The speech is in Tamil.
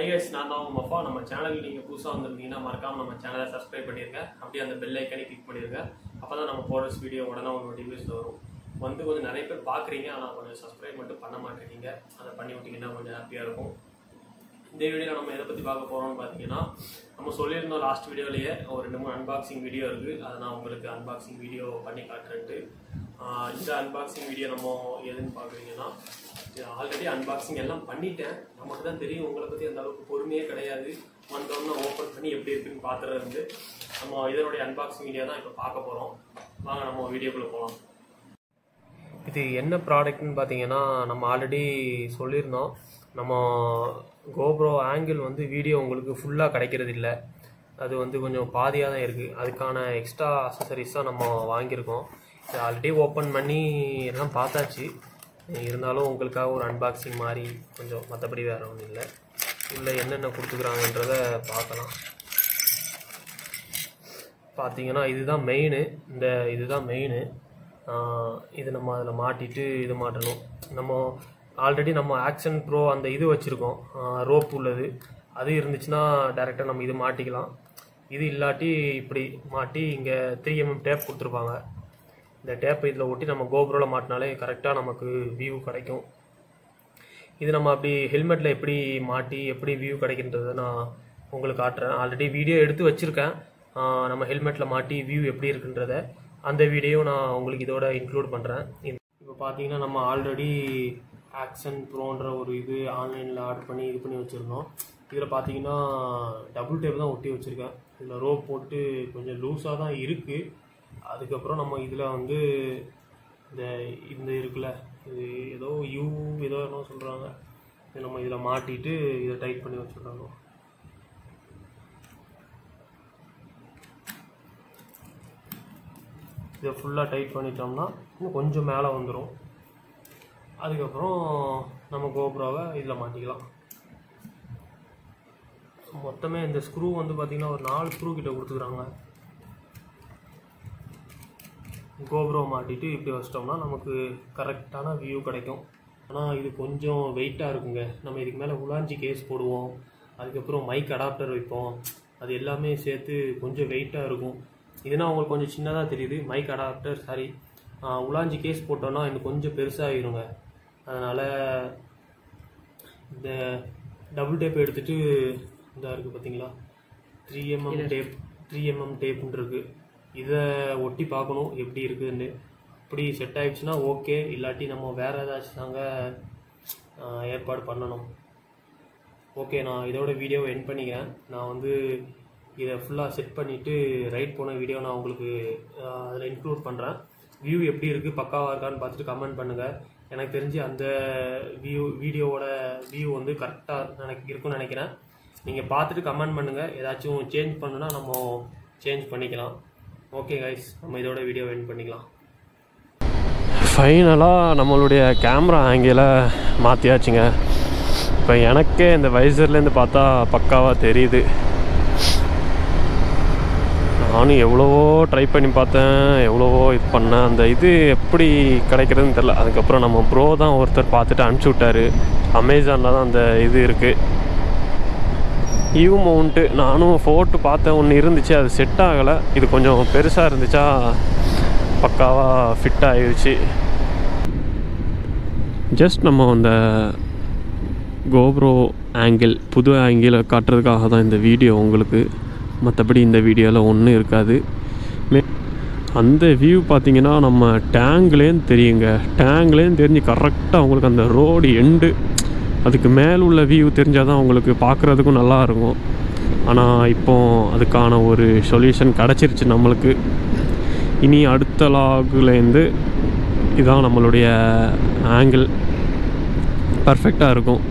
ஐஎஸ் நான் தான் உங்கள் அப்பா நம்ம சேனலுக்கு நீங்கள் புதுசாக வந்திருந்தீங்கன்னா மறக்காம நம்ம சேனலை சப்ஸ்கிரைப் பண்ணிருங்க. அப்படியே அந்த பெல் ஐக்கனை கிளிக் பண்ணிருங்க. அப்போ தான் நம்ம போடுற வீடியோ உடனே உங்கள் நோட்டிஃபிகேஷன் வரும். வந்து கொஞ்சம் நிறைய பேர் பார்க்குறீங்க ஆனால் கொஞ்சம் சப்ஸ்கிரைப் மட்டும் பண்ண மாட்டேங்க அதை பண்ணி விட்டீங்கன்னா கொஞ்சம் ஹாப்பியாக இருக்கும். இந்த வீடியோவில் நம்ம எதை பற்றி பார்க்க போகிறோம்னு பார்த்தீங்கன்னா நம்ம சொல்லியிருந்தோம் லாஸ்ட் வீடியோலேயே ஒரு ரெண்டு மூணு அன்பாக்சிங் வீடியோ இருக்குது அதை நான் உங்களுக்கு அன்பாக்சிங் வீடியோ பண்ணி காட்டுறேன்ட்டு. இந்த அன்பாக்சிங் வீடியோ நம்ம எதுன்னு பார்க்குறீங்கன்னா ஆல்ரெடி அன்பாக்சிங் எல்லாம் பண்ணிட்டேன். நமக்கு தான் தெரியும் உங்களை பற்றி அந்த அளவுக்கு பொறுமையே கிடையாது. வந்தோம்னா ஓப்பன் பண்ணி எப்படி இருக்குன்னு பார்த்துறது இருந்து நம்ம இதனுடைய அன்பாக்சிங் வீடியோ தான் இப்போ பார்க்க போகிறோம் வாங்க நம்ம வீடியோக்குள்ளே போகலாம் இது என்ன ப்ராடக்ட்னு பார்த்தீங்கன்னா நம்ம ஆல்ரெடி சொல்லியிருந்தோம். நம்ம கோப்ரோ ஆங்கிள் வந்து வீடியோ உங்களுக்கு ஃபுல்லாக கிடைக்கிறது இல்லை. அது வந்து கொஞ்சம் பாதியாக தான் இருக்குது அதுக்கான எக்ஸ்ட்ரா அசசரிஸ் தான் நம்ம வாங்கியிருக்கோம். ஆல்ரெடி ஓப்பன் பண்ணி எல்லாம் பார்த்தாச்சு. இருந்தாலும் உங்களுக்காக ஒரு அன்பாக்சிங் மாதிரி கொஞ்சம் மற்றபடி வேறு ஒன்றும் இல்லை. உள்ளே என்னென்ன கொடுத்துக்குறாங்கன்றத பார்க்கலாம். பார்த்தீங்கன்னா இதுதான் மெயினு இந்த இதுதான் மெயினு இது நம்ம அதில் மாட்டிட்டு இது மாட்டணும். நம்ம ஆல்ரெடி நம்ம ஆக்ஷன் ப்ரோ அந்த இது வச்சுருக்கோம். ரோப் உள்ளது. அது இருந்துச்சுன்னா டேரெக்டாக நம்ம இது மாட்டிக்கலாம். இது இல்லாட்டி இப்படி மாட்டி இங்கே த்ரீ எம்எம் டேப் கொடுத்துருப்பாங்க. இந்த டேப்பை இதில் ஒட்டி நம்ம கோபுரில் மாட்டினாலே கரெக்டாக நமக்கு வியூ கிடைக்கும். இது நம்ம அப்படி ஹெல்மெட்டில் எப்படி மாட்டி எப்படி வியூ கிடைக்கின்றதை நான் உங்களுக்கு காட்டுறேன். ஆல்ரெடி வீடியோ எடுத்து வச்சுருக்கேன். நம்ம ஹெல்மெட்டில் மாட்டி வியூ எப்படி இருக்குன்றத அந்த வீடியோ நான் உங்களுக்கு இதோட இன்க்ளூட் பண்ணுறேன் இப்போ பார்த்தீங்கன்னா நம்ம ஆல்ரெடி ஆக்ஷன் ப்ரோன்ற ஒரு இது ஆன்லைனில் ஆர்டர் பண்ணி இது பண்ணி வச்சுருந்தோம். இதில் பார்த்தீங்கன்னா டபுள் டேப் தான் ஒட்டி வச்சுருக்கேன். இதில் ரோப் போட்டு கொஞ்சம் லூஸாக தான் இருக்குது அதுக்கப்புறம் நம்ம இதில் வந்து இந்த இந்த இருக்குல்ல இது ஏதோ யூ ஏதோ என்ன சொல்கிறாங்க இதை நம்ம இதில் மாட்டிட்டு இதை டைட் பண்ணி வச்சுருக்காங்க இதை ஃபுல்லாக டைட் பண்ணிட்டோம்னா இன்னும் கொஞ்சம் மேலே வந்துடும் அதுக்கப்புறம் நம்ம கோப்ராவை இதில் மாட்டிக்கலாம். மொத்தமே இந்த ஸ்க்ரூ வந்து பார்த்திங்கன்னா ஒரு நாலு ஸ்க்ரூ கிட்ட கொடுத்துக்குறாங்க. கோப்ரோ மாட்டிட்டு இப்படி வச்சிட்டோம்னா நமக்கு கரெக்டான வியூ கிடைக்கும். ஆனால் இது கொஞ்சம் வெயிட்டாக இருக்குங்க. நம்ம இதுக்கு மேலே உலாஞ்சி கேஸ் போடுவோம். அதுக்கப்புறம் மைக் அடாப்டர் வைப்போம். அது எல்லாமே சேர்த்து கொஞ்சம் வெயிட்டாக இருக்கும். இதுனா உங்களுக்கு கொஞ்சம் சின்னதாக தெரியுது. மைக் அடாப்டர் சாரி உலாஞ்சி கேஸ் போட்டோன்னா இன்னும் கொஞ்சம் பெருசாகிருங்க அதனால் இந்த டபுள் டேப் எடுத்துகிட்டு இதாக இருக்குது பார்த்தீங்களா three MM tape three mm டேப்னு இருக்குது இதை ஒட்டி பார்க்கணும் எப்படி இருக்குதுன்னு அப்படி செட் ஆகிடுச்சுன்னா ஓகே இல்லாட்டி நம்ம வேறு ஏதாச்சும் நாங்கள் ஏற்பாடு பண்ணணும். ஓகே நான் இதோட வீடியோவை என் பண்ணிக்கிறேன். நான் வந்து இதை ஃபுல்லாக செட் பண்ணிவிட்டு ரைட் போன வீடியோ நான் உங்களுக்கு அதில் இன்க்ளூட் பண்ணுறேன் வியூ எப்படி இருக்குது பக்காவாக இருக்கான்னு பார்த்துட்டு கமெண்ட் பண்ணுங்கள் எனக்கு தெரிஞ்சு அந்த வியூ வீடியோவோட வியூ வந்து கரெக்டாக நினைக்க இருக்குன்னு நினைக்கிறேன். நீங்கள் பார்த்துட்டு கமெண்ட் பண்ணுங்கள் ஏதாச்சும் சேஞ்ச் பண்ணுன்னா நம்ம சேஞ்ச் பண்ணிக்கலாம். ஓகே கைஸ் நம்ம இதோட வீடியோ என் பண்ணிக்கலாம். ஃபைனலாக நம்மளுடைய கேமரா ஆங்கிளை மாற்றியாச்சுங்க இப்போ எனக்கே இந்த வைசர்லேருந்து பார்த்தா பக்காவாக தெரியுது. நானும் எவ்வளவோ ட்ரை பண்ணி பார்த்தேன் எவ்வளவோ இது பண்ணேன். அந்த இது எப்படி கிடைக்கிறதுன்னு தெரில அதுக்கப்புறம் நம்ம ப்ரோ தான் ஒருத்தர் பார்த்துட்டு அனுப்பிச்சி விட்டாரு. அமேசானில் தான் அந்த இது இருக்குது யூ மவுண்ட்டு நானும் ஃபோர்ட்டு பார்த்தேன். ஒன்று இருந்துச்சு அது செட் ஆகலை. இது கொஞ்சம் பெருசாக இருந்துச்சா? பக்காவாக ஃபிட் ஆயிடுச்சு ஜஸ்ட் நம்ம அந்த கோப்ரோ ஆங்கிள் புது ஆங்கிளை காட்டுறதுக்காக தான் இந்த வீடியோ உங்களுக்கு. மற்றபடி இந்த வீடியோவில் ஒன்றும் இருக்காது. மே அந்த வியூ பார்த்திங்கன்னா நம்ம டேங்க்லேருந்து தெரியுங்க. டேங்க்லேருந்து தெரிஞ்சு கரெக்டாக உங்களுக்கு அந்த ரோடு எண்டு அதுக்கு மேல் உள்ள வியூ தெரிஞ்சால் தான் உங்களுக்கு பார்க்குறதுக்கும் நல்லா இருக்கும். ஆனால் இப்போ அதுக்கான ஒரு சொல்யூஷன் கிடச்சிருச்சு நம்மளுக்கு. இனி அடுத்த லாகுலேருந்து இதான் நம்மளுடைய ஆங்கிள் பர்ஃபெக்டாக இருக்கும்.